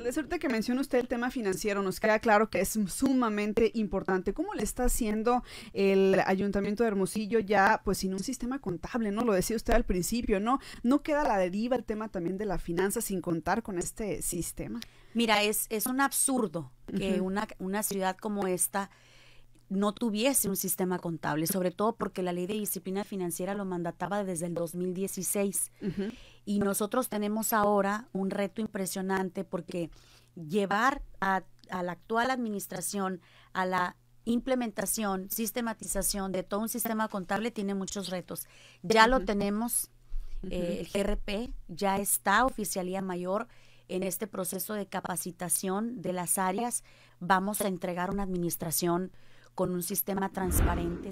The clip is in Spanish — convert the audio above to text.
Alcaldesa, ahorita que menciona usted el tema financiero, nos queda claro que es sumamente importante. ¿Cómo le está haciendo el Ayuntamiento de Hermosillo ya, pues sin un sistema contable, ¿no? Lo decía usted al principio, ¿no? ¿No queda la deriva el tema también de la finanza sin contar con este sistema? Mira, es, es un absurdo que una, una ciudad como esta no tuviese un sistema contable, sobre todo porque la ley de disciplina financiera lo mandataba desde el 2016. Y nosotros tenemos ahora un reto impresionante porque llevar a, la actual administración a la implementación, sistematización de todo un sistema contable tiene muchos retos. Ya lo tenemos, eh, el GRP ya está oficialía mayor en este proceso de capacitación de las áreas. Vamos a entregar una administración con un sistema transparente.